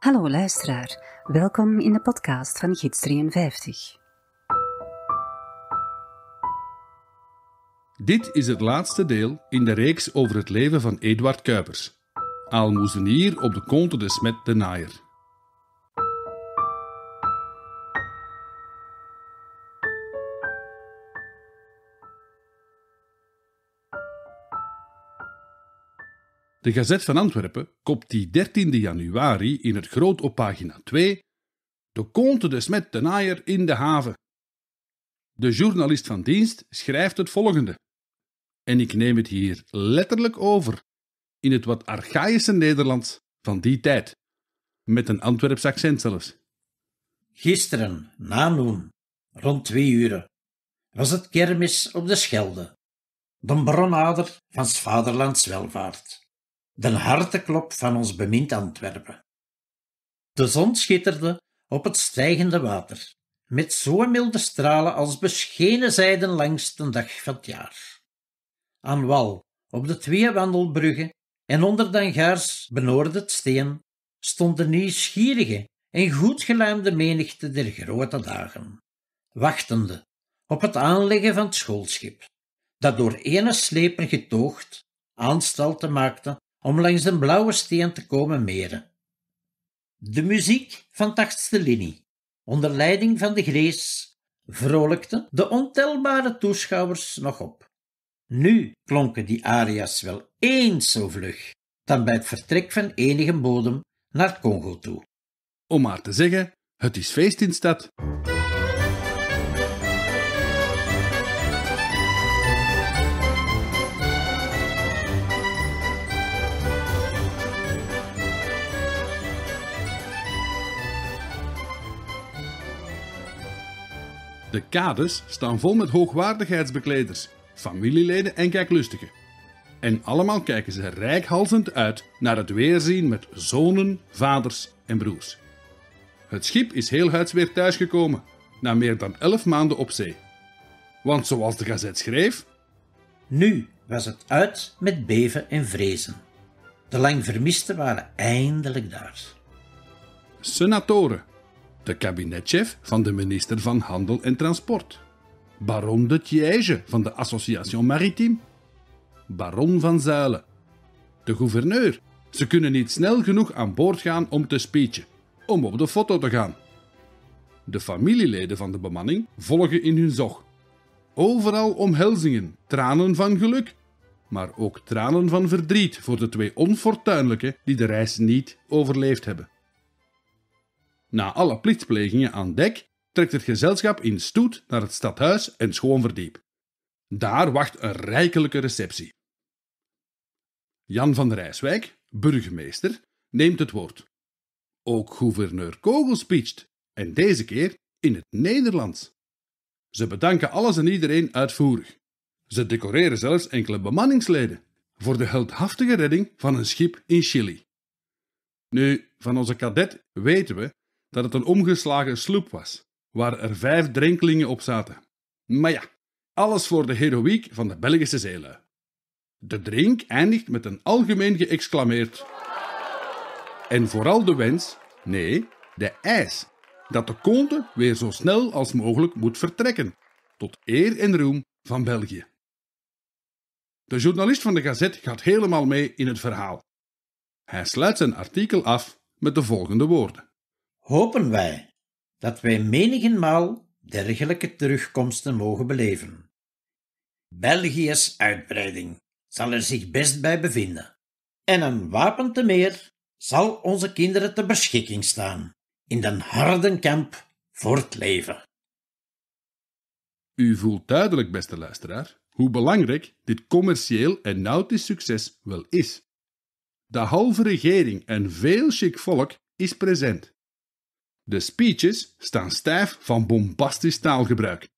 Hallo luisteraar, welkom in de podcast van Gids 53. Dit is het laatste deel in de reeks over het leven van Eduard Kuipers, aalmoezenier op de Conte de Smet de Naaier. De Gazet van Antwerpen kopt die 13 januari in het groot op pagina 2 De Conte de Smet de Naaier in de haven. De journalist van dienst schrijft het volgende. En ik neem het hier letterlijk over, in het wat archaïsche Nederlands van die tijd, met een Antwerps accent zelfs. Gisteren, na noen, rond twee uren, was het kermis op de Schelde, de bronader van s vaderlands welvaart de harteklop van ons bemind Antwerpen. De zon schitterde op het stijgende water, met zo milde stralen als beschenen zijden langs de dag van het jaar. Aan wal, op de twee wandelbruggen en onder Dangaars benoordend steen, stond de nieuwsgierige en goed geluimde menigte der grote dagen, wachtende op het aanleggen van het schoolschip, dat door ene sleper getoogd aanstalten maakte om langs de blauwe steen te komen meren. De muziek van tachtste linie, onder leiding van de Grees, vrolijkte de ontelbare toeschouwers nog op. Nu klonken die aria's wel eens zo vlug dan bij het vertrek van enige bodem naar Congo toe. Om maar te zeggen, het is feest in stad. De kades staan vol met hoogwaardigheidsbekleders, familieleden en kijklustigen. En allemaal kijken ze rijkhalzend uit naar het weerzien met zonen, vaders en broers. Het schip is heel huids weer thuisgekomen, na meer dan elf maanden op zee. Want zoals de gazet schreef... Nu was het uit met beven en vrezen. De lang vermisten waren eindelijk daar. Senatoren, de kabinetchef van de minister van Handel en Transport, baron de Thiège van de Association Maritime, baron van Zuilen, de gouverneur. Ze kunnen niet snel genoeg aan boord gaan om te speechen, om op de foto te gaan. De familieleden van de bemanning volgen in hun zog. Overal omhelzingen, tranen van geluk, maar ook tranen van verdriet voor de twee onfortuinlijken die de reis niet overleefd hebben. Na alle plichtplegingen aan dek trekt het gezelschap in stoet naar het stadhuis en Schoonverdiep. Daar wacht een rijkelijke receptie. Jan van Rijswijk, burgemeester, neemt het woord. Ook gouverneur Kogel speecht, en deze keer in het Nederlands. Ze bedanken alles en iedereen uitvoerig. Ze decoreren zelfs enkele bemanningsleden voor de heldhaftige redding van een schip in Chili. Nu, van onze kadet weten we dat het een omgeslagen sloep was, waar er vijf drenkelingen op zaten. Maar ja, alles voor de heroïek van de Belgische zeelui. De drink eindigt met een algemeen geëxclameerd. En vooral de wens, nee, de eis, dat de conte weer zo snel als mogelijk moet vertrekken, tot eer en roem van België. De journalist van de Gazet gaat helemaal mee in het verhaal. Hij sluit zijn artikel af met de volgende woorden hopen wij dat wij menigenmaal dergelijke terugkomsten mogen beleven. België's uitbreiding zal er zich best bij bevinden, en een wapen te meer zal onze kinderen te beschikking staan in den harde kamp voor het leven. U voelt duidelijk, beste luisteraar, hoe belangrijk dit commercieel en nautisch succes wel is. De halve regering en veel chic volk is present. De speeches staan stijf van bombastisch taalgebruik.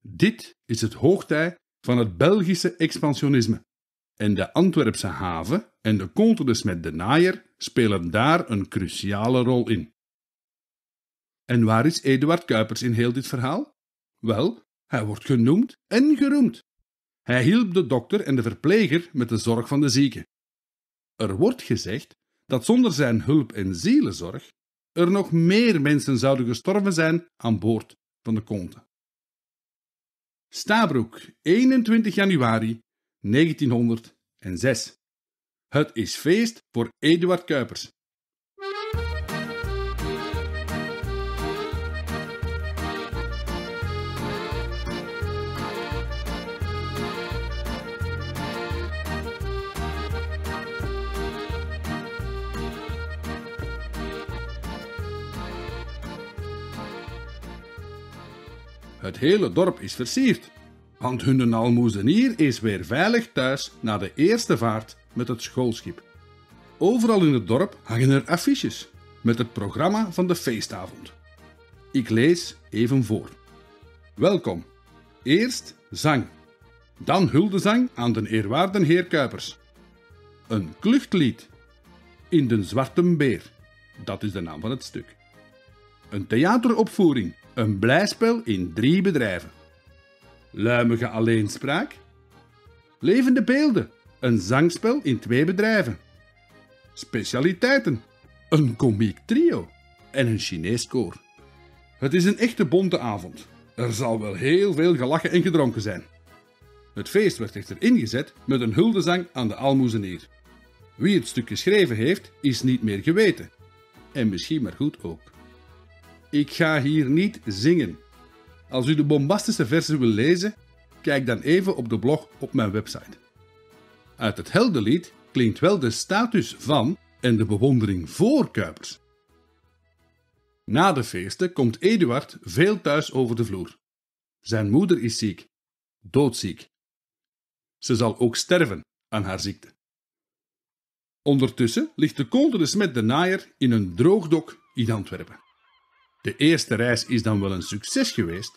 Dit is het hoogtij van het Belgische expansionisme. En de Antwerpse haven en de contours met de naaier spelen daar een cruciale rol in. En waar is Eduard Kuipers in heel dit verhaal? Wel, hij wordt genoemd en geroemd. Hij hielp de dokter en de verpleger met de zorg van de zieken. Er wordt gezegd dat zonder zijn hulp en zielenzorg er nog meer mensen zouden gestorven zijn aan boord van de Conte. Stabroek, 21 januari 1906. Het is feest voor Eduard Kuipers. Het hele dorp is versierd, want hun almoezenier is weer veilig thuis na de eerste vaart met het schoolschip. Overal in het dorp hangen er affiches met het programma van de feestavond. Ik lees even voor. Welkom. Eerst zang. Dan huldezang aan de eerwaarden heer Kuipers. Een kluchtlied. In de Zwarte Beer. Dat is de naam van het stuk. Een theateropvoering. Een blijspel in drie bedrijven. Luimige alleenspraak. Levende beelden. Een zangspel in twee bedrijven. Specialiteiten. Een komiek trio. En een Chinees koor. Het is een echte bonte avond. Er zal wel heel veel gelachen en gedronken zijn. Het feest werd echter ingezet met een huldezang aan de almoezenier. Wie het stuk geschreven heeft, is niet meer geweten. En misschien maar goed ook. Ik ga hier niet zingen. Als u de bombastische versen wil lezen, kijk dan even op de blog op mijn website. Uit het heldenlied klinkt wel de status van en de bewondering voor Kuipers. Na de feesten komt Eduard veel thuis over de vloer. Zijn moeder is ziek, doodziek. Ze zal ook sterven aan haar ziekte. Ondertussen ligt de Comte de Smet de Naaier in een droogdok in Antwerpen. De eerste reis is dan wel een succes geweest,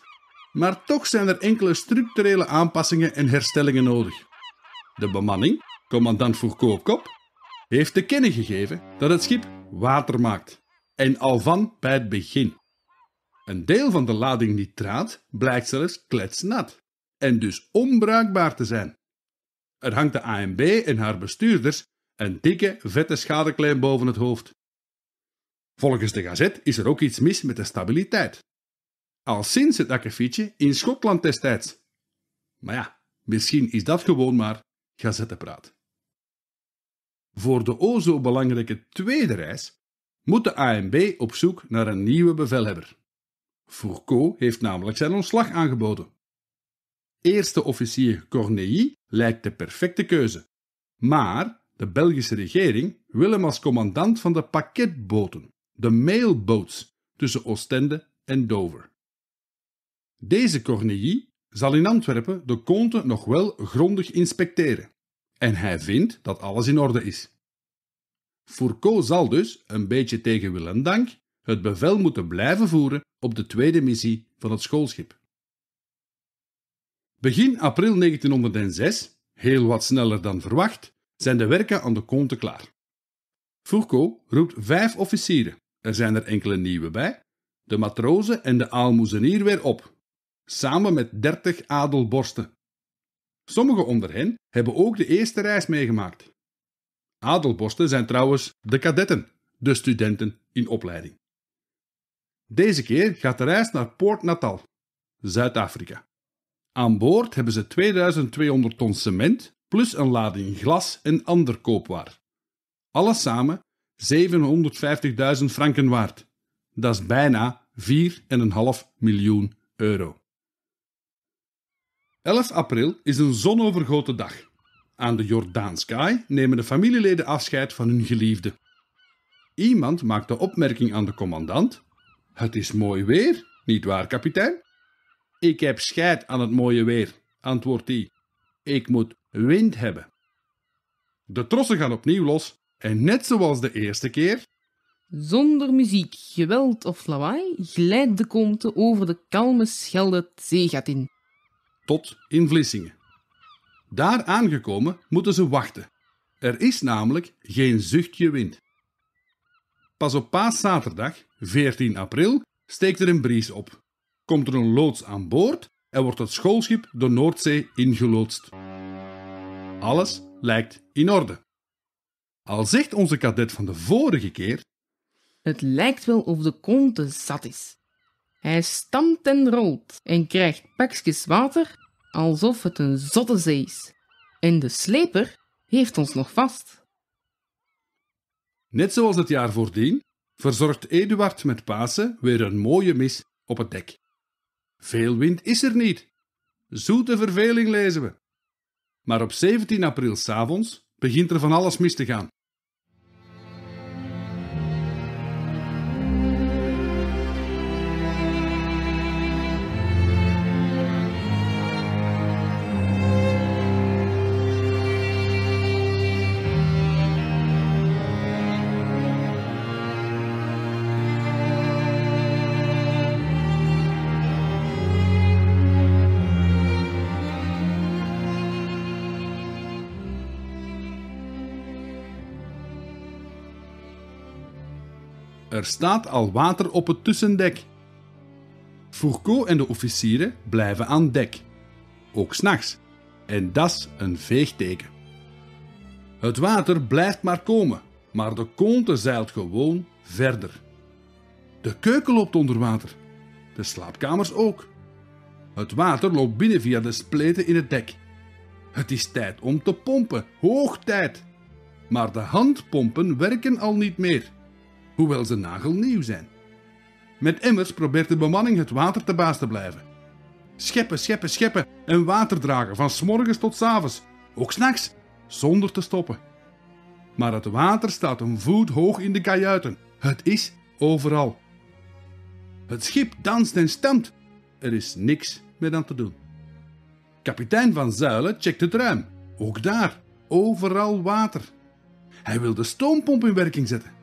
maar toch zijn er enkele structurele aanpassingen en herstellingen nodig. De bemanning, commandant Fourcault op kop, heeft te kennen gegeven dat het schip water maakt. En al van bij het begin. Een deel van de lading nitraat blijkt zelfs kletsnat en dus onbruikbaar te zijn. Er hangt de ANB en haar bestuurders een dikke, vette schadeclaim boven het hoofd. Volgens de gazet is er ook iets mis met de stabiliteit. Al sinds het akkefietje in Schotland destijds. Maar ja, misschien is dat gewoon maar gazettenpraat. Voor de o zo belangrijke tweede reis moet de ANB op zoek naar een nieuwe bevelhebber. Fourcault heeft namelijk zijn ontslag aangeboden. Eerste officier Corneille lijkt de perfecte keuze. Maar de Belgische regering wil hem als commandant van de pakketboten, de mailboats, tussen Oostende en Dover. Deze Corneille zal in Antwerpen de conte nog wel grondig inspecteren. En hij vindt dat alles in orde is. Fourcault zal dus, een beetje tegen wil en dank, het bevel moeten blijven voeren op de tweede missie van het schoolschip. Begin april 1906, heel wat sneller dan verwacht, zijn de werken aan de conte klaar. Fourcault roept vijf officieren, er zijn er enkele nieuwe bij, de matrozen en de aalmoezenier weer op, samen met dertig adelborsten. Sommigen onder hen hebben ook de eerste reis meegemaakt. Adelborsten zijn trouwens de kadetten, de studenten in opleiding. Deze keer gaat de reis naar Port Natal, Zuid-Afrika. Aan boord hebben ze 2200 ton cement plus een lading glas en ander koopwaar. Alles samen 750.000 franken waard. Dat is bijna 4,5 miljoen euro. 11 april is een zonovergoten dag. Aan de Jordaanskaai nemen de familieleden afscheid van hun geliefde. Iemand maakt de opmerking aan de commandant: Het is mooi weer, niet waar, kapitein? Ik heb scheid aan het mooie weer, antwoordt hij. Ik moet wind hebben. De trossen gaan opnieuw los en net zoals de eerste keer. Zonder muziek, geweld of lawaai glijdt de komte over de kalme Schelde het zeegat in. Tot in Vlissingen. Daar aangekomen moeten ze wachten. Er is namelijk geen zuchtje wind. Pas op paaszaterdag, 14 april, steekt er een bries op. Komt er een loods aan boord en wordt het schoolschip de Noordzee ingeloodst. Alles lijkt in orde. Al zegt onze kadet van de vorige keer Het lijkt wel of de konte zat is. Hij stampt en rolt en krijgt pakjes water alsof het een zotte zee is. En de sleper heeft ons nog vast. Net zoals het jaar voordien verzorgt Eduard met Pasen weer een mooie mis op het dek. Veel wind is er niet. Zoete verveling lezen we. Maar op 17 april s'avonds begint er van alles mis te gaan. Er staat al water op het tussendek. Fourcault en de officieren blijven aan dek. Ook s'nachts. En dat is een veegteken. Het water blijft maar komen, maar de konte zeilt gewoon verder. De keuken loopt onder water. De slaapkamers ook. Het water loopt binnen via de spleten in het dek. Het is tijd om te pompen, hoog tijd. Maar de handpompen werken al niet meer hoewel ze nagelnieuw zijn. Met emmers probeert de bemanning het water te baas te blijven. Scheppen, scheppen, scheppen en water dragen van s'morgens tot s'avonds, ook s'nachts, zonder te stoppen. Maar het water staat een voet hoog in de kajuiten. Het is overal. Het schip danst en stampt. Er is niks meer aan te doen. Kapitein van Zuilen checkt het ruim. Ook daar, overal water. Hij wil de stoompomp in werking zetten.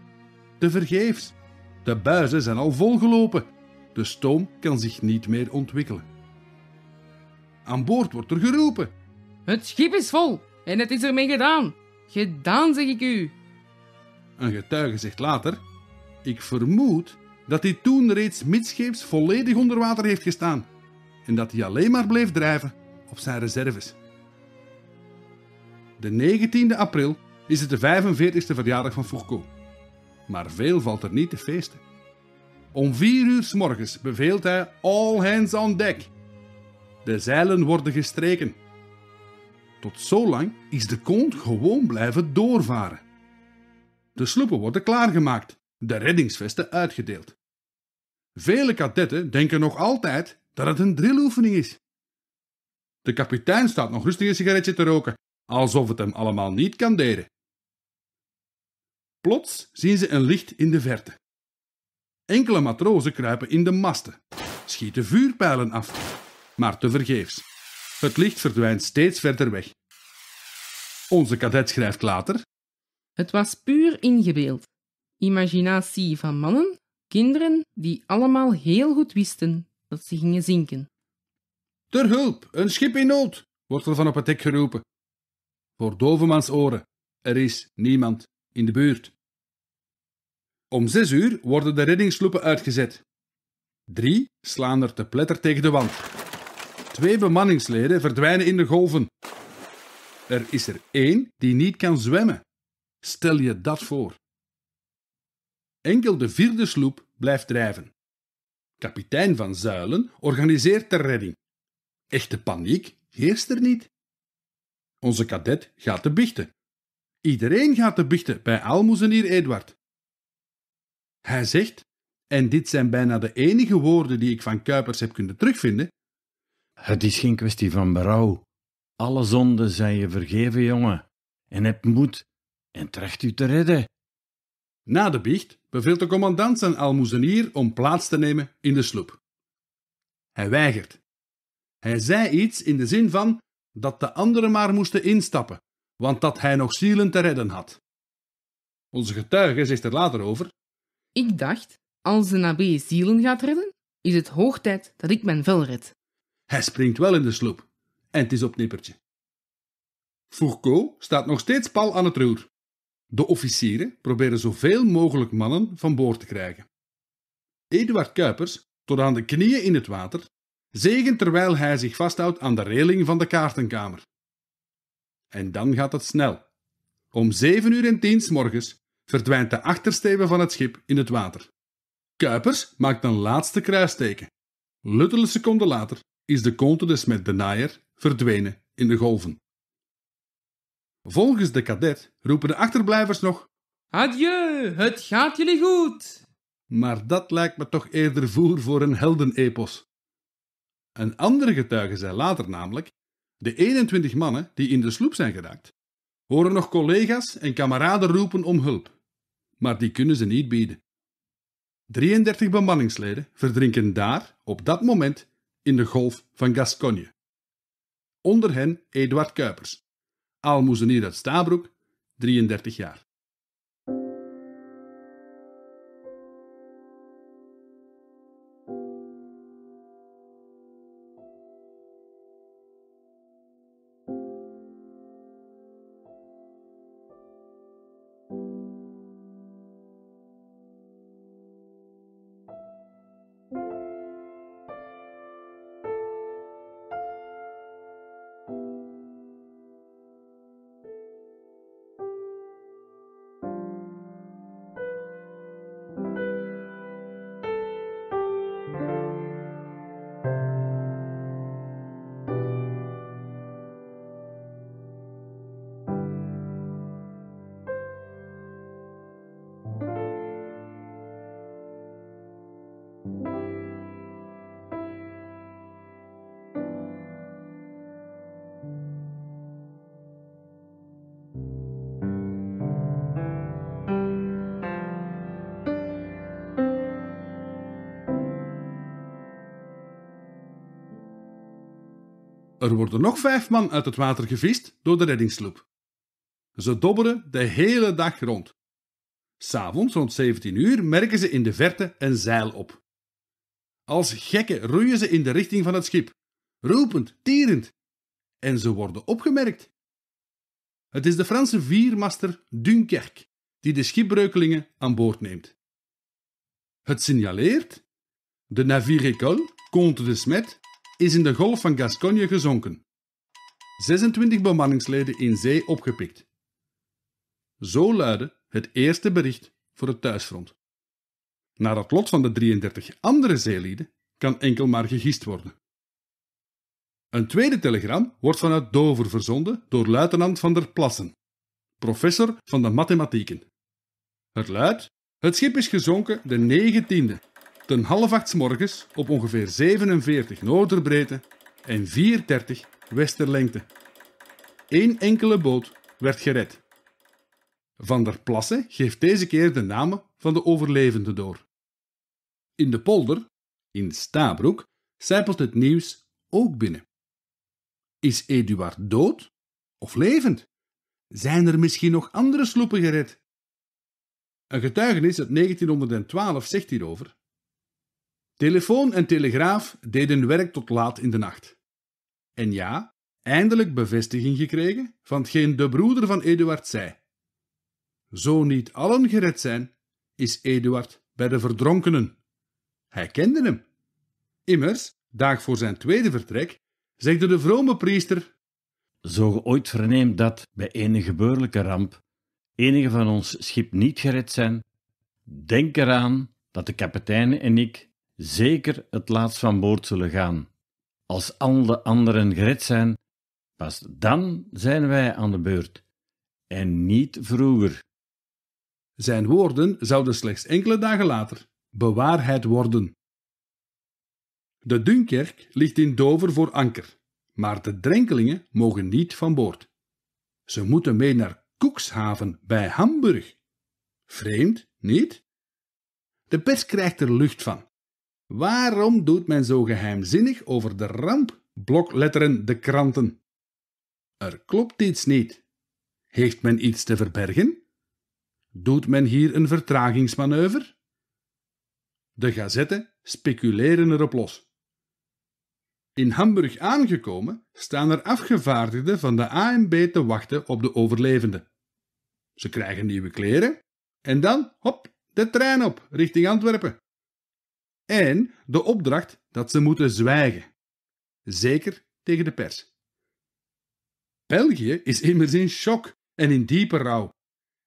Te vergeefs. De buizen zijn al volgelopen. De stoom kan zich niet meer ontwikkelen. Aan boord wordt er geroepen. Het schip is vol en het is ermee gedaan. Gedaan, zeg ik u. Een getuige zegt later: Ik vermoed dat hij toen reeds midscheeps volledig onder water heeft gestaan en dat hij alleen maar bleef drijven op zijn reserves. De 19e april is het de 45e verjaardag van Fourcault maar veel valt er niet te feesten. Om vier uur s morgens beveelt hij all hands on deck. De zeilen worden gestreken. Tot zolang is de kont gewoon blijven doorvaren. De sloepen worden klaargemaakt, de reddingsvesten uitgedeeld. Vele kadetten denken nog altijd dat het een drilloefening is. De kapitein staat nog rustig een sigaretje te roken, alsof het hem allemaal niet kan deden. Plots zien ze een licht in de verte. Enkele matrozen kruipen in de masten, schieten vuurpijlen af, maar tevergeefs. Het licht verdwijnt steeds verder weg. Onze kadet schrijft later: Het was puur ingebeeld. Imaginatie van mannen, kinderen die allemaal heel goed wisten dat ze gingen zinken. Ter hulp, een schip in nood, wordt er van op het dek geroepen. Voor dovemans oren, er is niemand in de buurt. Om zes uur worden de reddingssloepen uitgezet. Drie slaan er te pletter tegen de wand. Twee bemanningsleden verdwijnen in de golven. Er is er één die niet kan zwemmen. Stel je dat voor. Enkel de vierde sloep blijft drijven. Kapitein van Zuilen organiseert de redding. Echte paniek heerst er niet. Onze kadet gaat te bichten. Iedereen gaat te bichten bij aalmoezenier Eduard. Hij zegt, en dit zijn bijna de enige woorden die ik van Kuipers heb kunnen terugvinden: Het is geen kwestie van berouw. Alle zonden zijn je vergeven, jongen. En heb moed en tracht u te redden. Na de biecht beveelt de commandant zijn almoezenier om plaats te nemen in de sloep. Hij weigert. Hij zei iets in de zin van dat de anderen maar moesten instappen, want dat hij nog zielen te redden had. Onze getuige zegt er later over Ik dacht, als de nabije zielen gaat redden, is het hoog tijd dat ik mijn vel red. Hij springt wel in de sloep en het is op nippertje. Fourcault staat nog steeds pal aan het roer. De officieren proberen zoveel mogelijk mannen van boord te krijgen. Eduard Kuipers, tot aan de knieën in het water, zegent terwijl hij zich vasthoudt aan de reling van de kaartenkamer. En dan gaat het snel. Om 7 uur en 10 s morgens verdwijnt de achtersteven van het schip in het water. Kuipers maakt een laatste kruisteken. Luttele seconden later is de Conte de Smet de Naaier verdwenen in de golven. Volgens de kadet roepen de achterblijvers nog, Adieu, het gaat jullie goed. maar dat lijkt me toch eerder voer voor een heldenepos. Een andere getuige zei later namelijk, de 21 mannen die in de sloep zijn geraakt, horen nog collega's en kameraden roepen om hulp, maar die kunnen ze niet bieden. 33 bemanningsleden verdrinken daar op dat moment in de golf van Gascogne. Onder hen Eduard Kuipers, aalmoezenier uit Stabroek, 33 jaar. Er worden nog vijf man uit het water gevist door de reddingssloep. Ze dobberen de hele dag rond. S'avonds rond 17 uur merken ze in de verte een zeil op. Als gekken roeien ze in de richting van het schip, roepend, tierend. En ze worden opgemerkt. Het is de Franse viermaster Dunkerque die de schipbreukelingen aan boord neemt. Het signaleert: de navire école Comte de Smet is in de golf van Gascogne gezonken. 26 bemanningsleden in zee opgepikt. Zo luidde het eerste bericht voor het thuisfront. Naar het lot van de 33 andere zeelieden kan enkel maar gegist worden. Een tweede telegram wordt vanuit Dover verzonden door luitenant van der Plassen, professor van de mathematieken. Het luidt: het schip is gezonken de 19e, ten half acht morgens op ongeveer 47 noorderbreedte en 430 westerlengte. Eén enkele boot werd gered. Van der Plassen geeft deze keer de namen van de overlevenden door. In de polder, in Stabroek, zijpelt het nieuws ook binnen. Is Eduard dood of levend? Zijn er misschien nog andere sloepen gered? Een getuigenis uit 1912 zegt hierover. Telefoon en telegraaf deden werk tot laat in de nacht. En ja, eindelijk bevestiging gekregen van hetgeen de broeder van Eduard zei. Zo niet allen gered zijn, is Eduard bij de verdronkenen. Hij kende hem. Immers, dag voor zijn tweede vertrek, zegde de vrome priester Zo ge ooit verneemt dat bij enige gebeurlijke ramp enige van ons schip niet gered zijn, denk eraan dat de kapitein en ik zeker het laatst van boord zullen gaan. Als al de anderen gered zijn, pas dan zijn wij aan de beurt, en niet vroeger. Zijn woorden zouden slechts enkele dagen later bewaarheid worden. De Dunkerk ligt in Dover voor anker, maar de drenkelingen mogen niet van boord. Ze moeten mee naar Koekshaven bij Hamburg. Vreemd, niet? De pers krijgt er lucht van. Waarom doet men zo geheimzinnig over de ramp? Blokletteren de kranten. Er klopt iets niet. Heeft men iets te verbergen? Doet men hier een vertragingsmanoeuvre? De gazetten speculeren erop los. In Hamburg aangekomen staan er afgevaardigden van de ANB te wachten op de overlevenden. Ze krijgen nieuwe kleren en dan, hop, de trein op richting Antwerpen. En de opdracht dat ze moeten zwijgen. Zeker tegen de pers. België is immers in shock en in diepe rouw.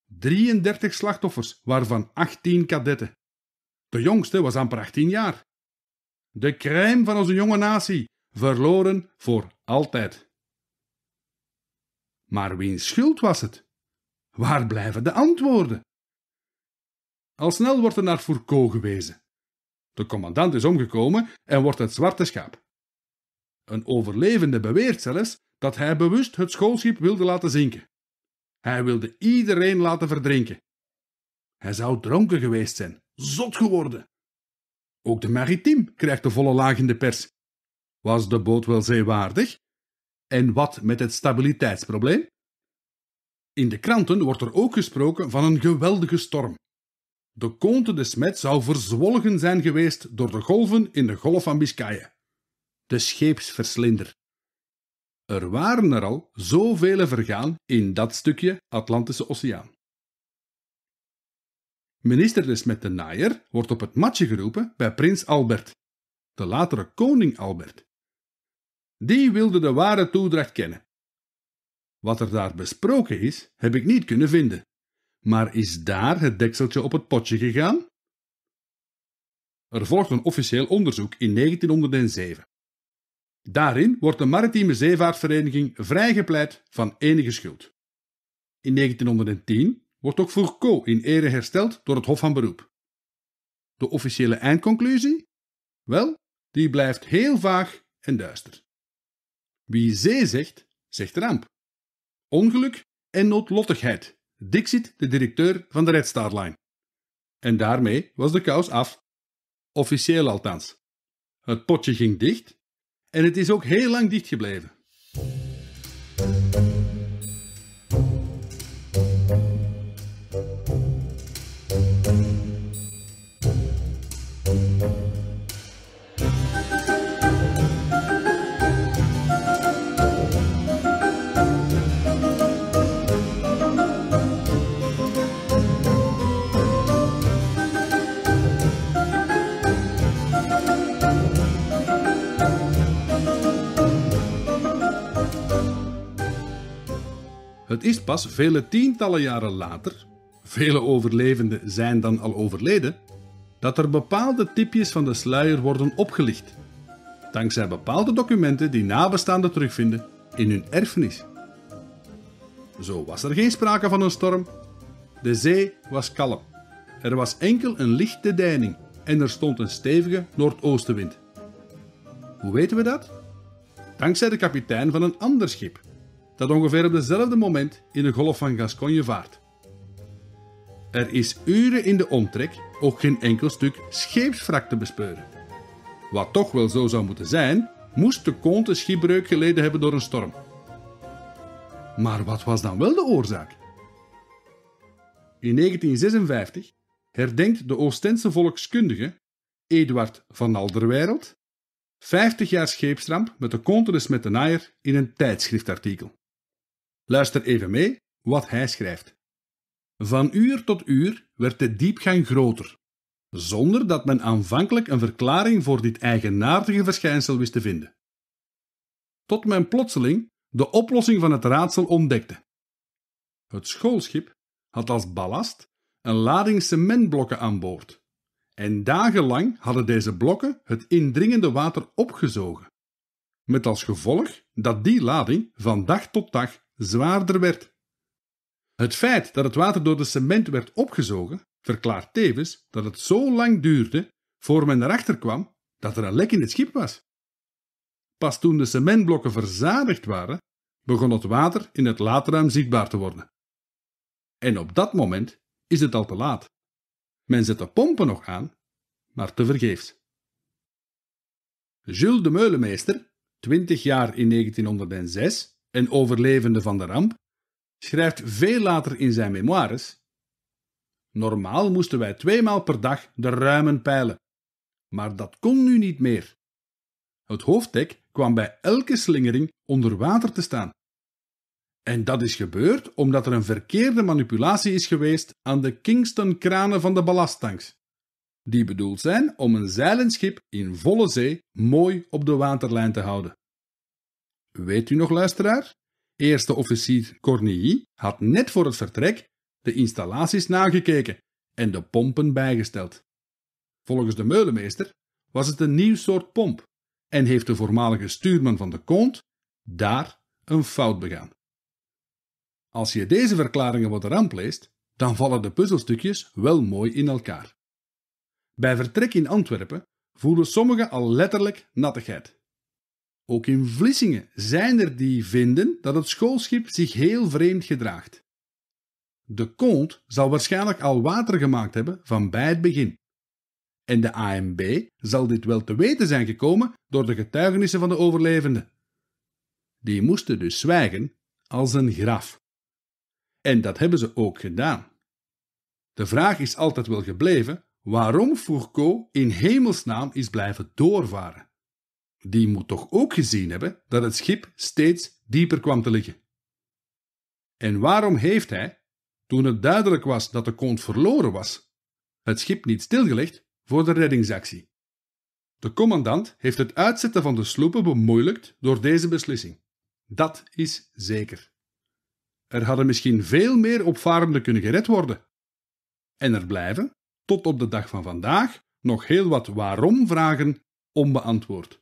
33 slachtoffers, waarvan 18 kadetten. De jongste was amper 18 jaar. De crème van onze jonge natie, verloren voor altijd. Maar wiens schuld was het? Waar blijven de antwoorden? Al snel wordt er naar Fourcault gewezen. De commandant is omgekomen en wordt het zwarte schaap. Een overlevende beweert zelfs dat hij bewust het schoolschip wilde laten zinken. Hij wilde iedereen laten verdrinken. Hij zou dronken geweest zijn, zot geworden. Ook de maritiem krijgt de volle laag in de pers. Was de boot wel zeewaardig? En wat met het stabiliteitsprobleem? In de kranten wordt er ook gesproken van een geweldige storm. De Conte de Smet zou verzwolgen zijn geweest door de golven in de Golf van Biscayen. De scheepsverslinder. Er waren er al zoveel vergaan in dat stukje Atlantische Oceaan. Minister de Smet de Naaier wordt op het matje geroepen bij prins Albert, de latere koning Albert. Die wilde de ware toedracht kennen. Wat er daar besproken is, heb ik niet kunnen vinden. Maar is daar het dekseltje op het potje gegaan? Er volgt een officieel onderzoek in 1907. Daarin wordt de Maritieme Zeevaartvereniging vrijgepleit van enige schuld. In 1910 wordt ook Fourcault in ere hersteld door het Hof van Beroep. De officiële eindconclusie? Wel, die blijft heel vaag en duister. Wie zee zegt, zegt ramp. Ongeluk en noodlottigheid, Dixit de directeur van de Red Star Line. En daarmee was de kous af. Officieel althans. Het potje ging dicht en het is ook heel lang dicht gebleven. Is pas vele tientallen jaren later, vele overlevenden zijn dan al overleden, dat er bepaalde tipjes van de sluier worden opgelicht, dankzij bepaalde documenten die nabestaanden terugvinden in hun erfenis. Zo was er geen sprake van een storm. De zee was kalm. Er was enkel een lichte deining en er stond een stevige noordoostenwind. Hoe weten we dat? Dankzij de kapitein van een ander schip, dat ongeveer op dezelfde moment in de golf van Gascogne vaart. Er is uren in de omtrek ook geen enkel stuk scheepswrak te bespeuren. Wat toch wel zo zou moeten zijn, moest de Conte schipbreuk geleden hebben door een storm. Maar wat was dan wel de oorzaak? In 1956 herdenkt de Oostense volkskundige Eduard van Alderweireld 50 jaar scheepsramp met de Conte de Smettenaaier in een tijdschriftartikel. Luister even mee wat hij schrijft. Van uur tot uur werd de diepgang groter, zonder dat men aanvankelijk een verklaring voor dit eigenaardige verschijnsel wist te vinden. Tot men plotseling de oplossing van het raadsel ontdekte. Het schoolschip had als ballast een lading cementblokken aan boord, en dagenlang hadden deze blokken het indringende water opgezogen, met als gevolg dat die lading van dag tot dag zwaarder werd. Het feit dat het water door de cement werd opgezogen, verklaart tevens dat het zo lang duurde voor men erachter kwam dat er een lek in het schip was. Pas toen de cementblokken verzadigd waren, begon het water in het laadruim zichtbaar te worden. En op dat moment is het al te laat. Men zet de pompen nog aan, maar tevergeefs. Jules de Meulemeester, 20 jaar in 1906, en overlevende van de ramp, schrijft veel later in zijn memoires: Normaal moesten wij tweemaal per dag de ruimen peilen, maar dat kon nu niet meer. Het hoofddek kwam bij elke slingering onder water te staan. En dat is gebeurd omdat er een verkeerde manipulatie is geweest aan de Kingston-kranen van de ballasttanks, die bedoeld zijn om een zeilend schip in volle zee mooi op de waterlijn te houden. Weet u nog, luisteraar? eerste officier Cornilly had net voor het vertrek de installaties nagekeken en de pompen bijgesteld. Volgens de meulemeester was het een nieuw soort pomp en heeft de voormalige stuurman van de kont daar een fout begaan. Als je deze verklaringen wat ramp leest, dan vallen de puzzelstukjes wel mooi in elkaar. Bij vertrek in Antwerpen voelen sommigen al letterlijk nattigheid. Ook in Vlissingen zijn er die vinden dat het schoolschip zich heel vreemd gedraagt. De kont zal waarschijnlijk al water gemaakt hebben van bij het begin. En de AMB zal dit wel te weten zijn gekomen door de getuigenissen van de overlevenden. Die moesten dus zwijgen als een graf. En dat hebben ze ook gedaan. De vraag is altijd wel gebleven waarom Fourcault in hemelsnaam is blijven doorvaren. Die moet toch ook gezien hebben dat het schip steeds dieper kwam te liggen. En waarom heeft hij, toen het duidelijk was dat de kont verloren was, het schip niet stilgelegd voor de reddingsactie? De commandant heeft het uitzetten van de sloepen bemoeilijkt door deze beslissing. Dat is zeker. Er hadden misschien veel meer opvarenden kunnen gered worden. En er blijven, tot op de dag van vandaag, nog heel wat waarom-vragen onbeantwoord.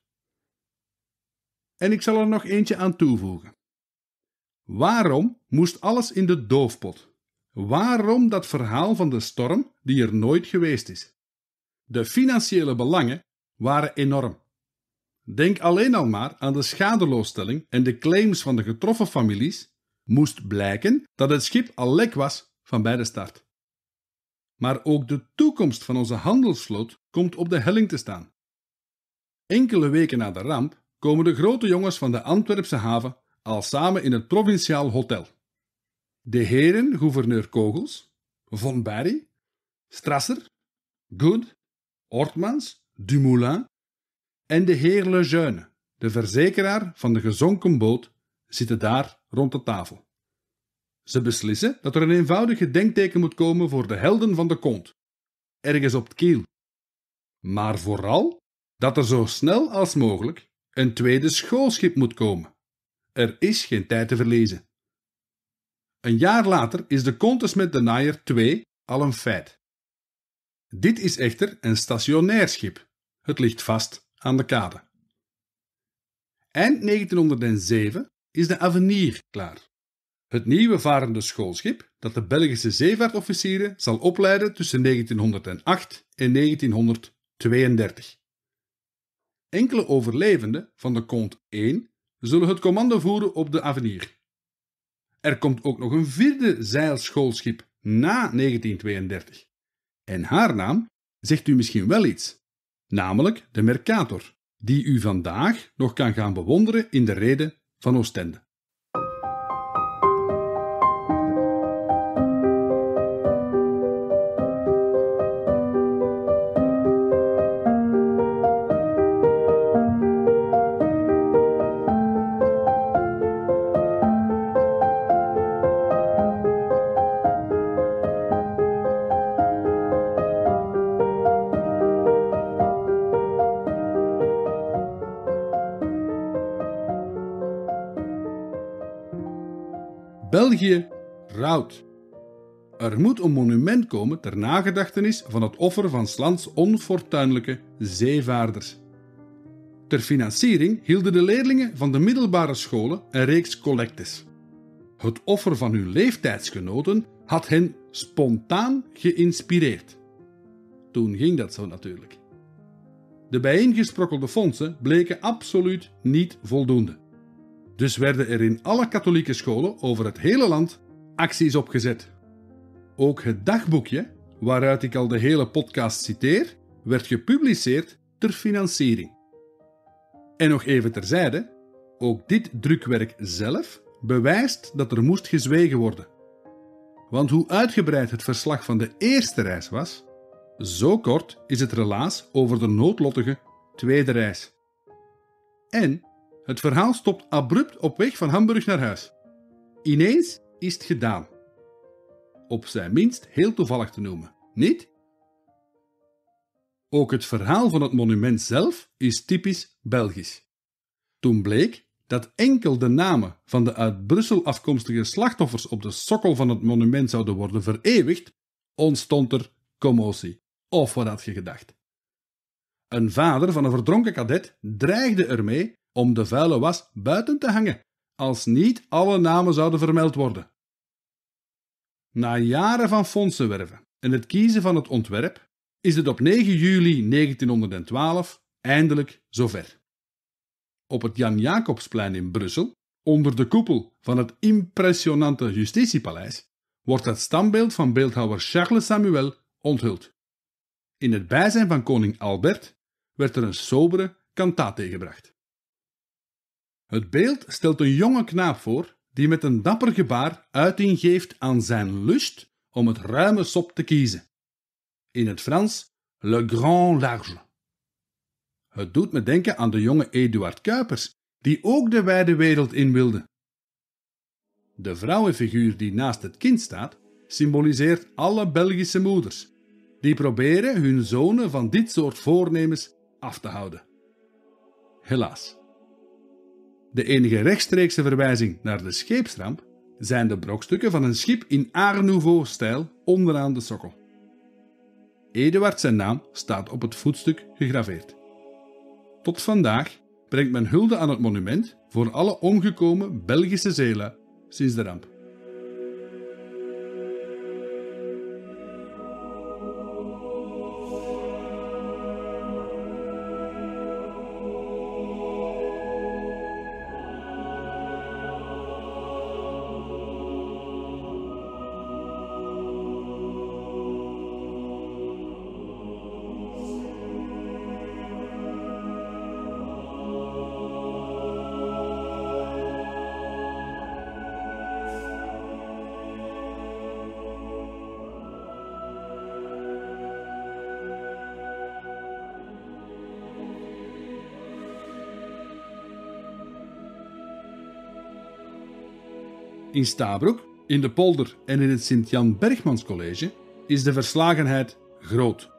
En ik zal er nog eentje aan toevoegen. Waarom moest alles in de doofpot? Waarom dat verhaal van de storm die er nooit geweest is? De financiële belangen waren enorm. Denk alleen al maar aan de schadeloosstelling en de claims van de getroffen families, moest blijken dat het schip al lek was van bij de start. Maar ook de toekomst van onze handelsvloot komt op de helling te staan. Enkele weken na de ramp komen de grote jongens van de Antwerpse haven al samen in het provinciaal hotel. De heren gouverneur Kogels, Von Barry, Strasser, Good, Ortmans, Dumoulin en de heer Lejeune, de verzekeraar van de gezonken boot, zitten daar rond de tafel. Ze beslissen dat er een eenvoudig gedenkteken moet komen voor de helden van de kont, ergens op het kiel. Maar vooral dat er zo snel als mogelijk een tweede schoolschip moet komen. Er is geen tijd te verliezen. Een jaar later is de Contes met de Naaier 2 al een feit. Dit is echter een stationair schip. Het ligt vast aan de kade. Eind 1907 is de Avenir klaar. Het nieuwe varende schoolschip dat de Belgische zeevaartofficieren zal opleiden tussen 1908 en 1932. Enkele overlevenden van de Comte 1 zullen het commando voeren op de Avenir. Er komt ook nog een vierde zeilschoolschip na 1932. En haar naam zegt u misschien wel iets, namelijk de Mercator, die u vandaag nog kan gaan bewonderen in de reden van Oostende. België rouwt. Er moet een monument komen ter nagedachtenis van het offer van Slans onfortuinlijke zeevaarders. Ter financiering hielden de leerlingen van de middelbare scholen een reeks collectes. Het offer van hun leeftijdsgenoten had hen spontaan geïnspireerd. Toen ging dat zo natuurlijk. De bijeengesprokkelde fondsen bleken absoluut niet voldoende. Dus werden er in alle katholieke scholen over het hele land acties opgezet. Ook het dagboekje, waaruit ik al de hele podcast citeer, werd gepubliceerd ter financiering. En nog even terzijde, ook dit drukwerk zelf bewijst dat er moest gezwegen worden. Want hoe uitgebreid het verslag van de eerste reis was, zo kort is het relaas over de noodlottige tweede reis. En het verhaal stopt abrupt op weg van Hamburg naar huis. Ineens is het gedaan. Op zijn minst heel toevallig te noemen, niet? Ook het verhaal van het monument zelf is typisch Belgisch. Toen bleek dat enkel de namen van de uit Brussel afkomstige slachtoffers op de sokkel van het monument zouden worden vereeuwigd, ontstond er commotie. Of wat had je gedacht? Een vader van een verdronken kadet dreigde ermee om de vuile was buiten te hangen, als niet alle namen zouden vermeld worden. Na jaren van fondsen werven en het kiezen van het ontwerp, is het op 9 juli 1912 eindelijk zover. Op het Jan Jacobsplein in Brussel, onder de koepel van het impressionante Justitiepaleis, wordt het standbeeld van beeldhouwer Charles Samuel onthuld. In het bijzijn van koning Albert werd er een sobere kantate gebracht. Het beeld stelt een jonge knaap voor die met een dapper gebaar uiting geeft aan zijn lust om het ruime sop te kiezen. In het Frans le grand large. Het doet me denken aan de jonge Eduard Kuipers, die ook de wijde wereld in wilde. De vrouwenfiguur die naast het kind staat, symboliseert alle Belgische moeders, die proberen hun zonen van dit soort voornemens af te houden. Helaas. De enige rechtstreekse verwijzing naar de scheepsramp zijn de brokstukken van een schip in Art Nouveau-stijl onderaan de sokkel. Eduard zijn naam staat op het voetstuk gegraveerd. Tot vandaag brengt men hulde aan het monument voor alle omgekomen Belgische zeelui sinds de ramp. In Stabroek, in de polder en in het Sint-Jan Bergmans College is de verslagenheid groot.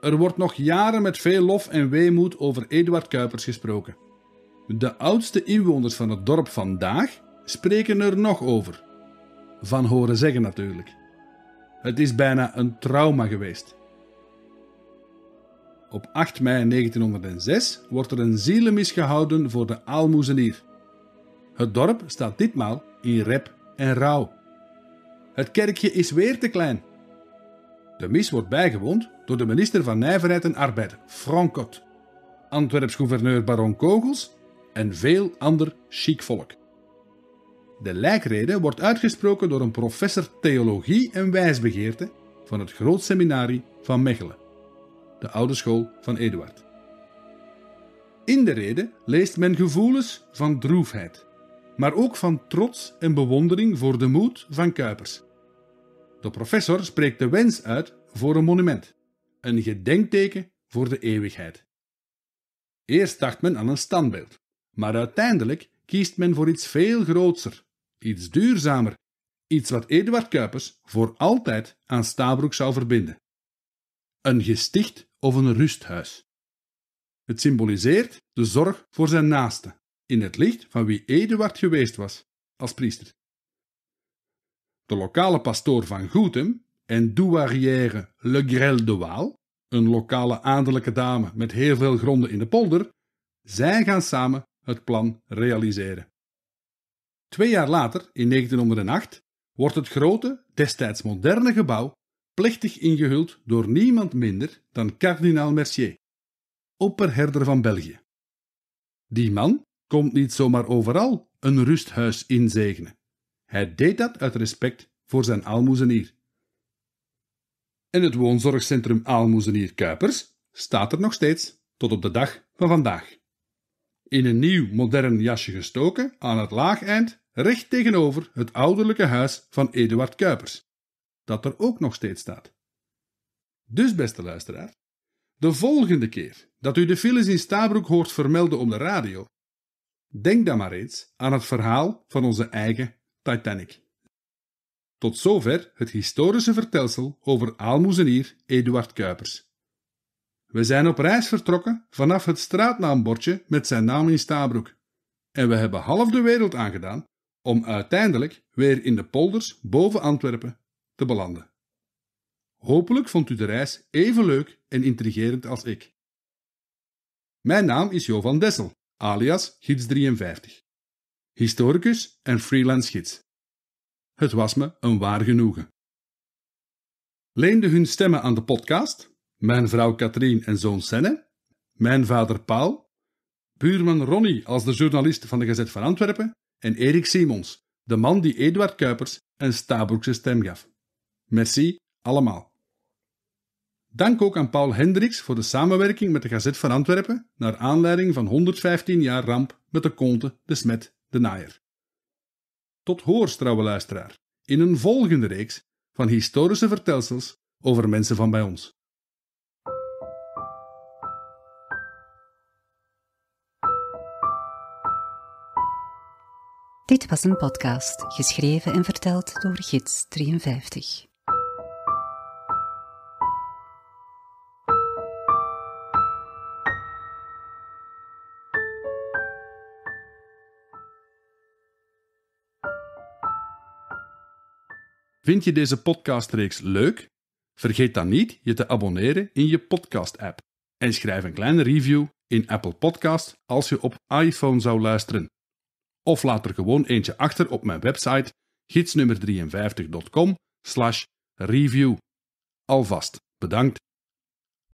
Er wordt nog jaren met veel lof en weemoed over Eduard Kuipers gesproken. De oudste inwoners van het dorp vandaag spreken er nog over. Van horen zeggen natuurlijk. Het is bijna een trauma geweest. Op 8 mei 1906 wordt er een zielenmis gehouden voor de aalmoezenier. Het dorp staat ditmaal in rep en rouw. Het kerkje is weer te klein. De mis wordt bijgewoond door de minister van Nijverheid en Arbeid, Francot, Antwerps gouverneur Baron Kogels en veel ander chic volk. De lijkrede wordt uitgesproken door een professor theologie en wijsbegeerte van het Groot Seminarie van Mechelen, de oude school van Eduard. In de rede leest men gevoelens van droefheid, maar ook van trots en bewondering voor de moed van Kuipers. De professor spreekt de wens uit voor een monument, een gedenkteken voor de eeuwigheid. Eerst dacht men aan een standbeeld, maar uiteindelijk kiest men voor iets veel grootser, iets duurzamer, iets wat Eduard Kuipers voor altijd aan Stabroek zou verbinden. Een gesticht of een rusthuis. Het symboliseert de zorg voor zijn naaste, in het licht van wie Eduard geweest was als priester. De lokale pastoor van Goetem en douarière Le Grel de Waal, een lokale adellijke dame met heel veel gronden in de polder, zij gaan samen het plan realiseren. Twee jaar later, in 1908, wordt het grote, destijds moderne gebouw plechtig ingehuld door niemand minder dan kardinaal Mercier, opperherder van België. Die man komt niet zomaar overal een rusthuis inzegenen. Hij deed dat uit respect voor zijn aalmoezenier. En het woonzorgcentrum Aalmoezenier Kuipers staat er nog steeds tot op de dag van vandaag. In een nieuw modern jasje gestoken aan het laageind, recht tegenover het ouderlijke huis van Eduard Kuipers, dat er ook nog steeds staat. Dus, beste luisteraar, de volgende keer dat u de files in Stabroek hoort vermelden op de radio, Denk dan maar eens aan het verhaal van onze eigen Titanic. Tot zover het historische vertelsel over aalmoezenier Eduard Kuipers. We zijn op reis vertrokken vanaf het straatnaambordje met zijn naam in Stabroek. en we hebben half de wereld aangedaan om uiteindelijk weer in de polders boven Antwerpen te belanden. Hopelijk vond u de reis even leuk en intrigerend als ik. Mijn naam is Jo van Dessel, alias Gids53, historicus en freelance gids. Het was me een waar genoegen. Leende hun stemmen aan de podcast mijn vrouw Katrien en zoon Senne, mijn vader Paul, buurman Ronnie als de journalist van de Gazet van Antwerpen en Erik Simons, de man die Eduard Kuipers een Stabroekse stem gaf. Merci allemaal. Dank ook aan Paul Hendricks voor de samenwerking met de Gazet van Antwerpen naar aanleiding van 115 jaar ramp met de Conte, de Smet, de Naaier. Tot hoors, trouwe luisteraar, in een volgende reeks van historische vertelsels over mensen van bij ons. Dit was een podcast, geschreven en verteld door Gids 53. Vind je deze podcastreeks leuk? Vergeet dan niet je te abonneren in je podcast-app en schrijf een kleine review in Apple Podcast als je op iPhone zou luisteren. Of laat er gewoon eentje achter op mijn website gidsnummer53.com/review. Alvast bedankt